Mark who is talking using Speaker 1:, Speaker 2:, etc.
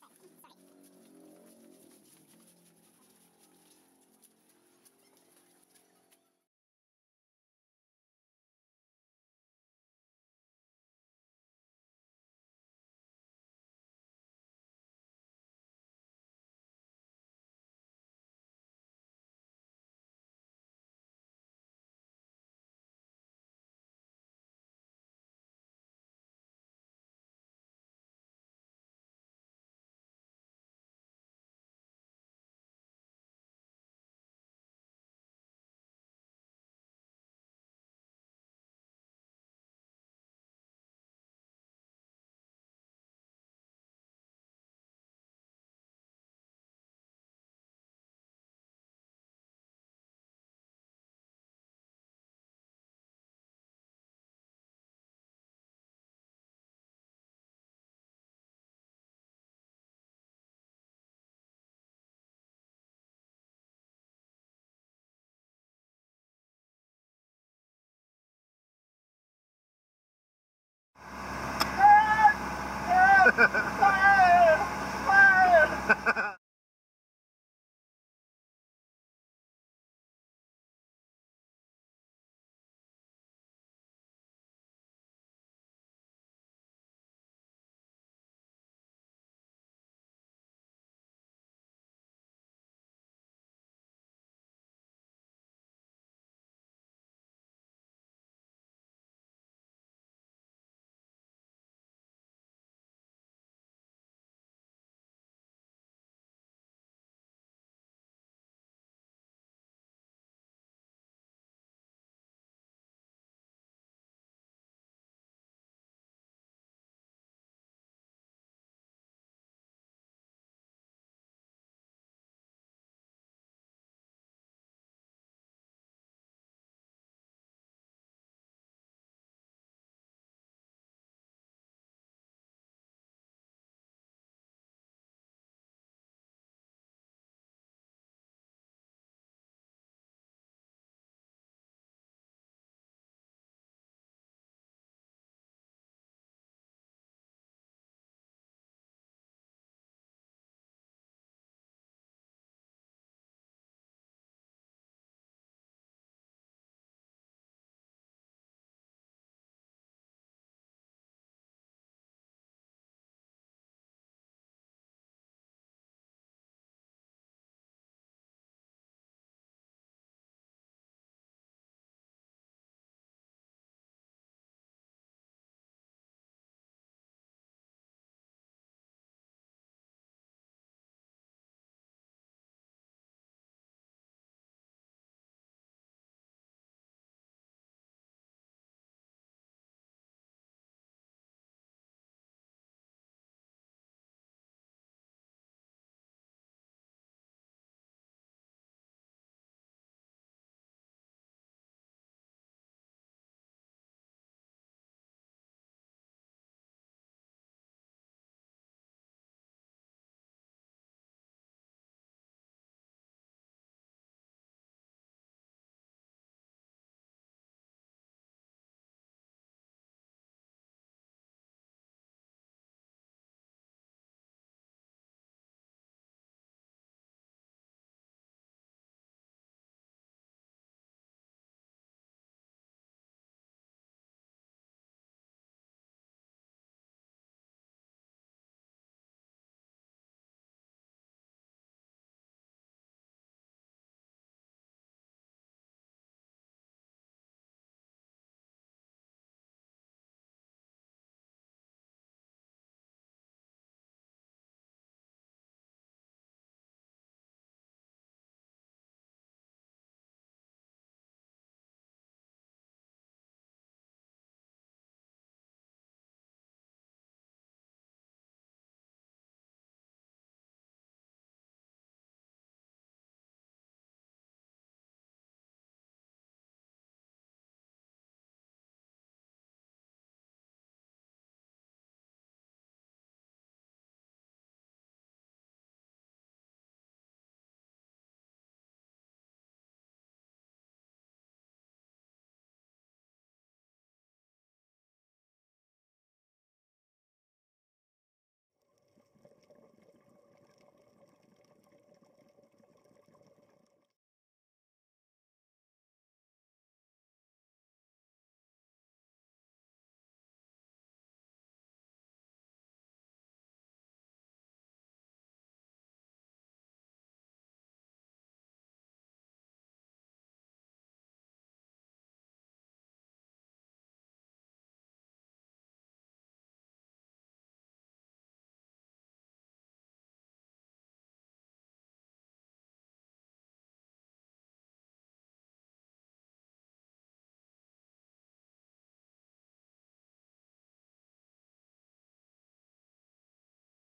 Speaker 1: perfect. Sorry.